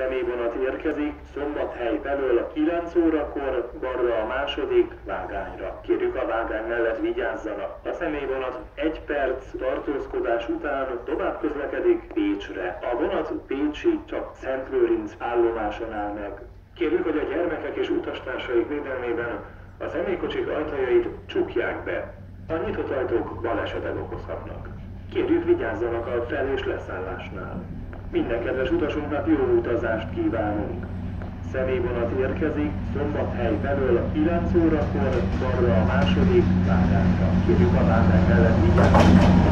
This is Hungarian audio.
Személyvonat érkezik, szombathely felől a 9 órakor, balra a második vágányra. Kérjük a vágány mellett vigyázzanak. A személyvonat egy perc tartózkodás után tovább közlekedik Pécsre. A vonat Pécsi csak Szent Lőrinc állomáson áll meg. Kérjük, hogy a gyermekek és utastársaik védelmében a személykocsik ajtajait csukják be. A nyitott ajtók balesetet okozhatnak. Kérjük vigyázzanak a fel- és leszállásnál. Minden kedves utasunknak jó utazást kívánunk. Személyvonat érkezik, szombathely felől a 9 órakor, balra a második vágányra. Kérjük a vágány mellett vigyázzanak.